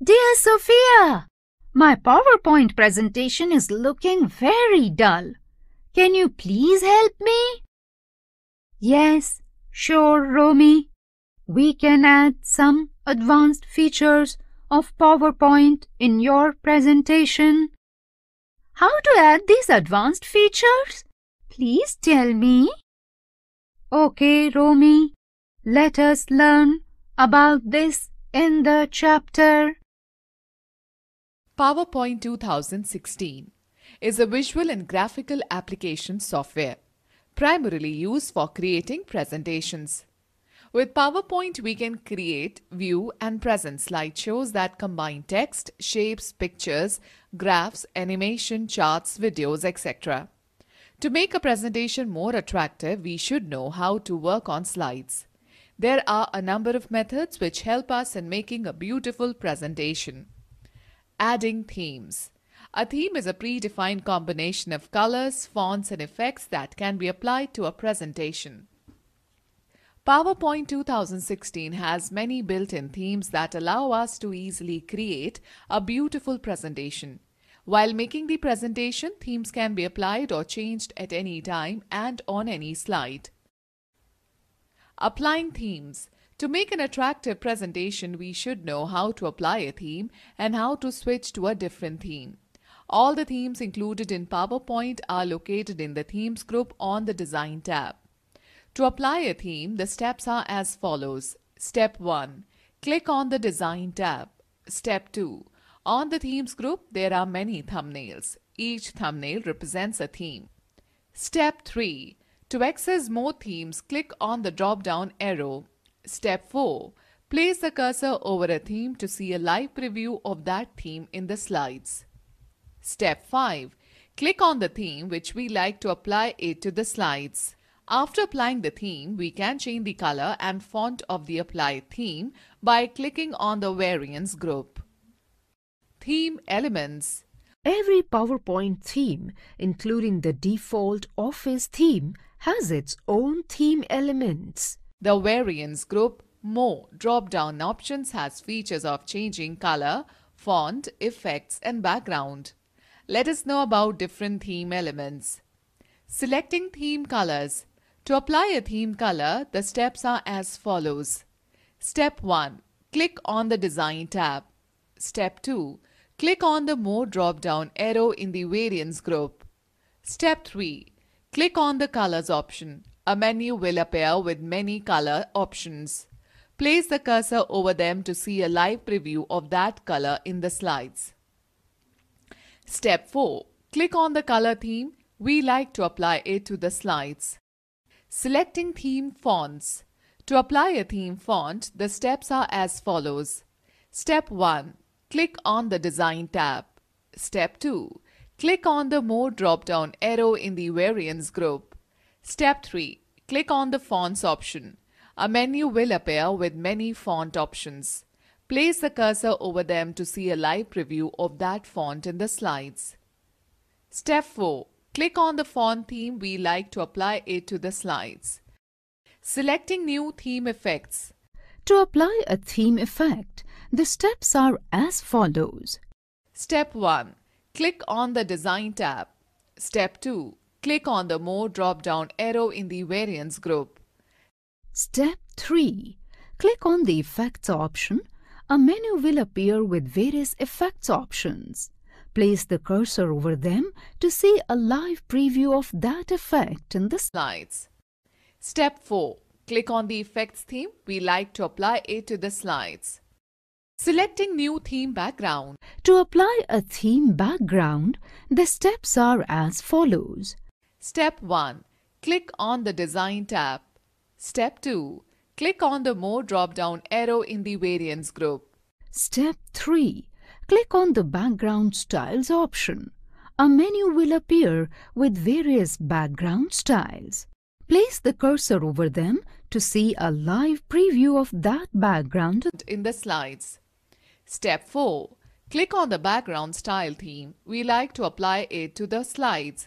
Dear Sophia, my PowerPoint presentation is looking very dull. Can you please help me? Yes, sure, Romy. We can add some advanced features of PowerPoint in your presentation. How to add these advanced features? Please tell me. Okay, Romy. Let us learn about this in the chapter. PowerPoint 2016 is a visual and graphical application software primarily used for creating presentations. With PowerPoint, we can create, view, and present slideshows that combine text, shapes, pictures, graphs, animation, charts, videos, etc. To make a presentation more attractive, we should know how to work on slides. There are a number of methods which help us in making a beautiful presentation. Adding themes. A theme is a predefined combination of colors, fonts, and effects that can be applied to a presentation. PowerPoint 2016 has many built-in themes that allow us to easily create a beautiful presentation. While making the presentation, themes can be applied or changed at any time and on any slide. Applying themes. To make an attractive presentation, we should know how to apply a theme and how to switch to a different theme. All the themes included in PowerPoint are located in the Themes group on the Design tab. To apply a theme, the steps are as follows. Step 1. Click on the Design tab. Step 2. On the Themes group, there are many thumbnails. Each thumbnail represents a theme. Step 3. To access more themes, click on the drop-down arrow. Step 4. Place the cursor over a theme to see a live preview of that theme in the slides. Step 5. Click on the theme which we like to apply it to the slides. After applying the theme, we can change the color and font of the applied theme by clicking on the Variants group. Theme Elements Every PowerPoint theme, including the default Office theme, has its own theme elements. The Variants group More drop-down options has features of changing color, font, effects and background. Let us know about different theme elements. Selecting theme colors. To apply a theme color, the steps are as follows. Step 1. Click on the Design tab. Step 2. Click on the More drop-down arrow in the Variants group. Step 3. Click on the Colors option. A menu will appear with many color options. Place the cursor over them to see a live preview of that color in the slides. Step 4. Click on the color theme. We like to apply it to the slides. Selecting theme fonts. To apply a theme font, the steps are as follows. Step 1. Click on the Design tab. Step 2. Click on the More drop-down arrow in the Variants group. Step 3. Click on the Fonts option. A menu will appear with many font options. Place the cursor over them to see a live preview of that font in the slides. Step 4. Click on the font theme we like to apply it to the slides. Selecting new theme effects. To apply a theme effect, the steps are as follows. Step 1. Click on the Design tab. Step 2. Click on the More drop-down arrow in the Variants group. Step 3. Click on the Effects option. A menu will appear with various effects options. Place the cursor over them to see a live preview of that effect in the slides. Step 4. Click on the Effects theme. We like to apply it to the slides. Selecting new theme background. To apply a theme background, the steps are as follows. Step 1. Click on the Design tab. Step 2. Click on the More drop-down arrow in the Variants group. Step 3. Click on the Background Styles option. A menu will appear with various background styles. Place the cursor over them to see a live preview of that background in the slides. Step 4. Click on the background style theme. We like to apply it to the slides.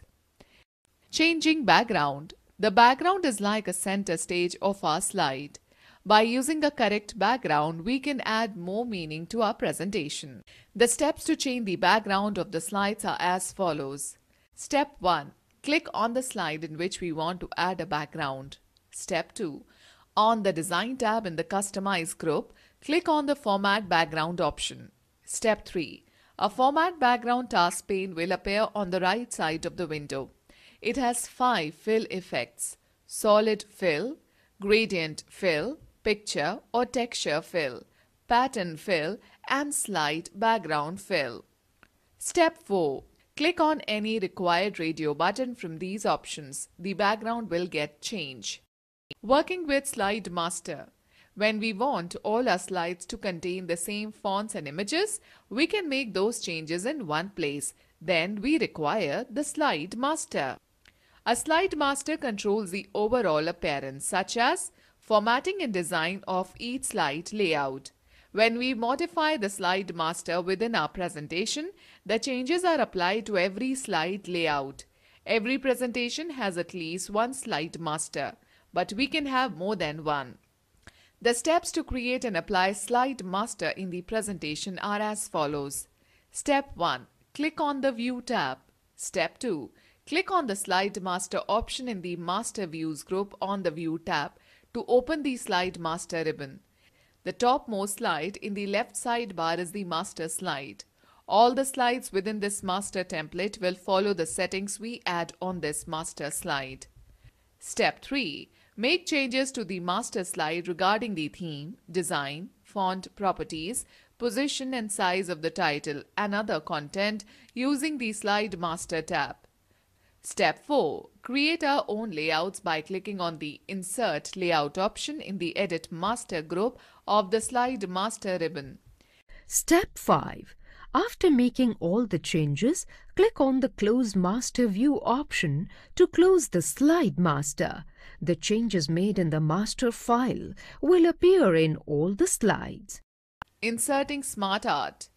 Changing background. The background is like a center stage of our slide. By using a correct background, we can add more meaning to our presentation. The steps to change the background of the slides are as follows. Step 1. Click on the slide in which we want to add a background. Step 2. On the Design tab in the Customize group, click on the Format Background option. Step 3. A Format Background task pane will appear on the right side of the window. It has five fill effects. Solid fill, gradient fill, picture or texture fill, pattern fill and slide background fill. Step 4. Click on any required radio button from these options. The background will get change. Working with Slide Master. When we want all our slides to contain the same fonts and images, we can make those changes in one place. Then we require the Slide Master. A Slide Master controls the overall appearance such as formatting and design of each slide layout. When we modify the slide master within our presentation, the changes are applied to every slide layout. Every presentation has at least one slide master, but we can have more than one. The steps to create and apply slide master in the presentation are as follows. Step 1. Click on the View tab. Step 2. Click on the Slide Master option in the Master Views group on the View tab to open the Slide Master ribbon. The topmost slide in the left sidebar is the master slide. All the slides within this master template will follow the settings we add on this master slide. Step 3. Make changes to the master slide regarding the theme, design, font properties, position and size of the title and other content using the Slide Master tab. Step 4. Create our own layouts by clicking on the Insert Layout option in the Edit Master group of the Slide Master ribbon. Step 5. After making all the changes, click on the Close Master View option to close the Slide Master. The changes made in the master file will appear in all the slides. Inserting Smart Art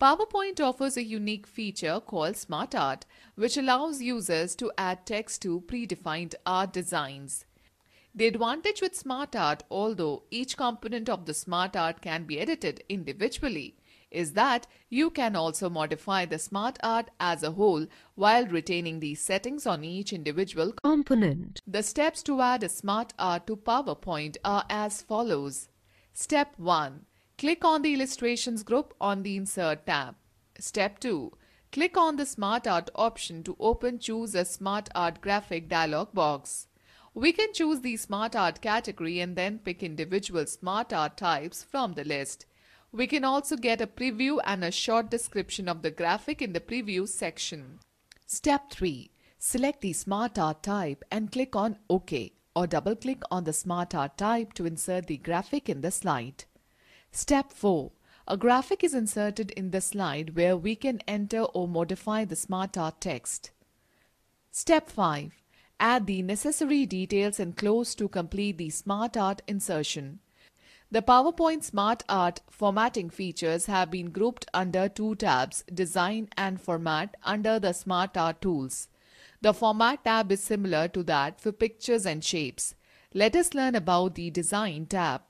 PowerPoint offers a unique feature called Smart Art, which allows users to add text to predefined art designs. The advantage with Smart Art, although each component of the Smart Art can be edited individually, is that you can also modify the Smart Art as a whole while retaining the settings on each individual Component. the steps to add a Smart Art to PowerPoint are as follows. Step 1. Click on the Illustrations group on the Insert tab. Step 2. Click on the Smart Art option to open Choose a Smart Art graphic dialog box. We can choose the Smart Art category and then pick individual Smart Art types from the list. We can also get a preview and a short description of the graphic in the Preview section. Step 3. Select the Smart Art type and click on OK or double click on the Smart Art type to insert the graphic in the slide. Step 4. A graphic is inserted in the slide where we can enter or modify the Smart Art text. Step 5. Add the necessary details and close to complete the Smart Art insertion. The PowerPoint Smart Art formatting features have been grouped under two tabs, Design and Format, under the Smart Art tools. The Format tab is similar to that for pictures and shapes. Let us learn about the Design tab.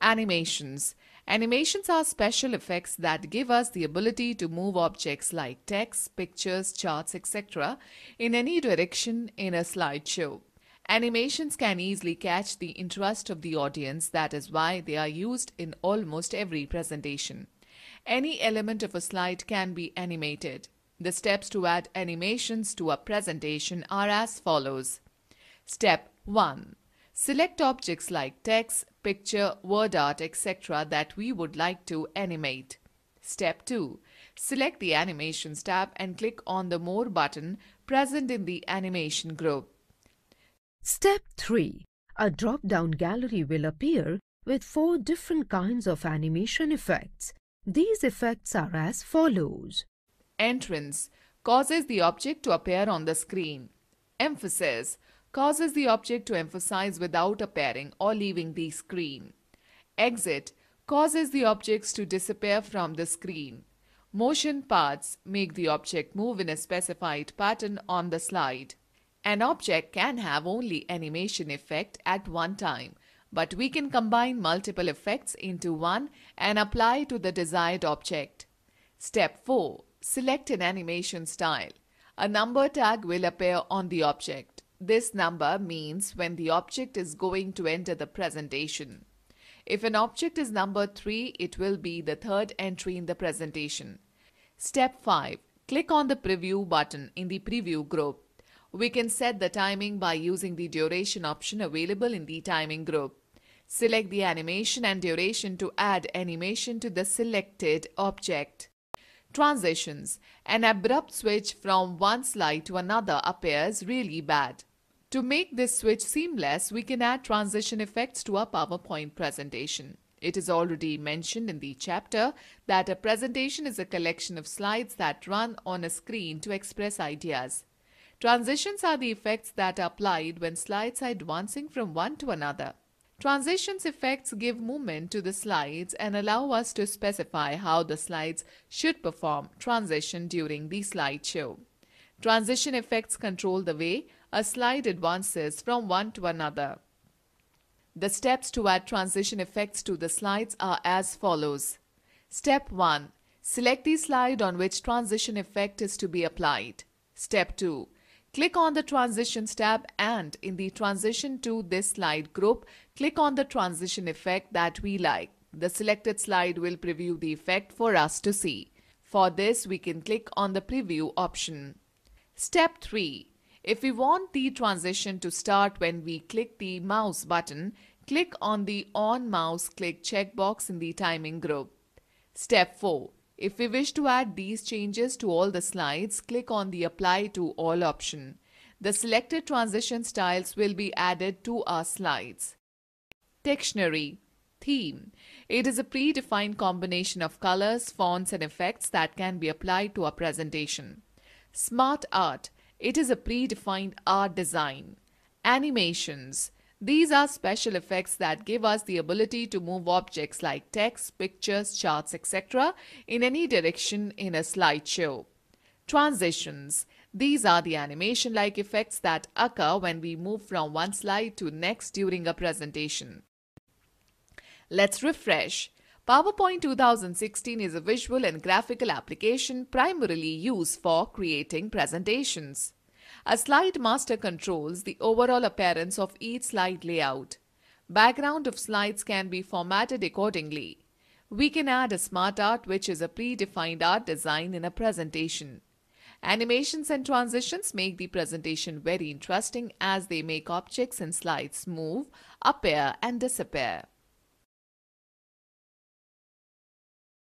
Animations. Animations are special effects that give us the ability to move objects like text, pictures, charts, etc. in any direction in a slideshow. Animations can easily catch the interest of the audience, that is why they are used in almost every presentation. Any element of a slide can be animated. The steps to add animations to a presentation are as follows. Step 1. Select objects like text, picture, word art, etc. that we would like to animate. Step 2. Select the Animations tab and click on the More button present in the Animation group. Step 3. A drop-down gallery will appear with four different kinds of animation effects. These effects are as follows. Entrance causes the object to appear on the screen. Emphasis causes the object to emphasize without appearing or leaving the screen. Exit causes the objects to disappear from the screen. Motion paths make the object move in a specified pattern on the slide. An object can have only animation effect at one time, but we can combine multiple effects into one and apply to the desired object. Step 4. Select an animation style. A number tag will appear on the object. This number means when the object is going to enter the presentation. If an object is number 3, it will be the third entry in the presentation. Step 5. Click on the preview button in the preview group. We can set the timing by using the duration option available in the timing group. Select the animation and duration to add animation to the selected object. Transitions. An abrupt switch from one slide to another appears really bad. To make this switch seamless, we can add transition effects to our PowerPoint presentation. It is already mentioned in the chapter that a presentation is a collection of slides that run on a screen to express ideas. Transitions are the effects that are applied when slides are advancing from one to another. Transitions effects give movement to the slides and allow us to specify how the slides should perform transition during the slideshow. Transition effects control the way a slide advances from one to another. The steps to add transition effects to the slides are as follows. Step 1. Select the slide on which transition effect is to be applied. Step 2. Click on the Transitions tab and in the Transition to this slide group, click on the transition effect that we like. The selected slide will preview the effect for us to see. For this, we can click on the Preview option. Step 3. If we want the transition to start when we click the mouse button, click on the On Mouse Click checkbox in the timing group. Step 4. If we wish to add these changes to all the slides, click on the Apply to All option. The selected transition styles will be added to our slides. Dictionary Theme It is a predefined combination of colors, fonts and effects that can be applied to a presentation. Smart Art it is a predefined art design. Animations. These are special effects that give us the ability to move objects like text, pictures, charts, etc. in any direction in a slideshow. Transitions. These are the animation-like effects that occur when we move from one slide to next during a presentation. Let's refresh. PowerPoint 2016 is a visual and graphical application primarily used for creating presentations. A slide master controls the overall appearance of each slide layout. Background of slides can be formatted accordingly. We can add a smart art which is a predefined art design in a presentation. Animations and transitions make the presentation very interesting as they make objects and slides move, appear and disappear.